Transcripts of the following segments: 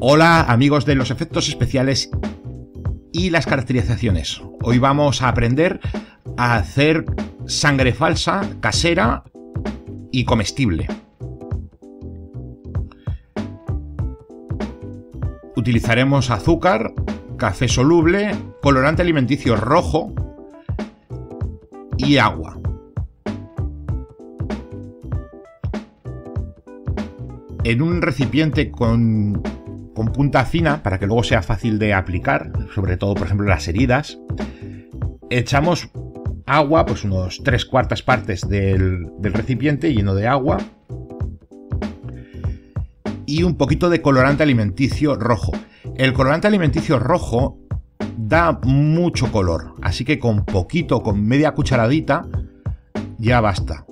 Hola amigos de los efectos especiales y las caracterizaciones. Hoy vamos a aprender a hacer sangre falsa, casera y comestible. Utilizaremos azúcar, café soluble, colorante alimenticio rojo y agua. En un recipiente con con punta fina para que luego sea fácil de aplicar, sobre todo por ejemplo las heridas. Echamos agua, pues unos tres cuartas partes del, del recipiente lleno de agua. Y un poquito de colorante alimenticio rojo. El colorante alimenticio rojo da mucho color, así que con poquito, con media cucharadita, ya basta.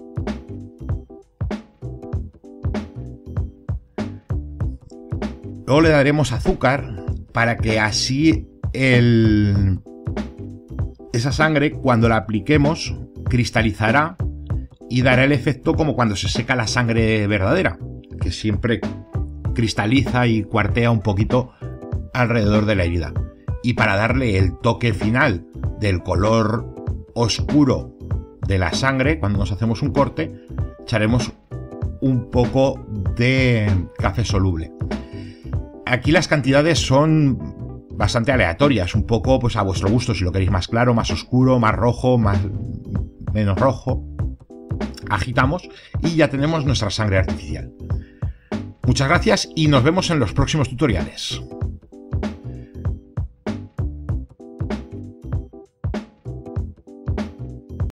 Luego le daremos azúcar para que así el, esa sangre, cuando la apliquemos, cristalizará y dará el efecto como cuando se seca la sangre verdadera, que siempre cristaliza y cuartea un poquito alrededor de la herida. Y para darle el toque final del color oscuro de la sangre, cuando nos hacemos un corte, echaremos un poco de café soluble aquí las cantidades son bastante aleatorias, un poco pues a vuestro gusto, si lo queréis más claro, más oscuro, más rojo, más menos rojo. Agitamos y ya tenemos nuestra sangre artificial. Muchas gracias y nos vemos en los próximos tutoriales.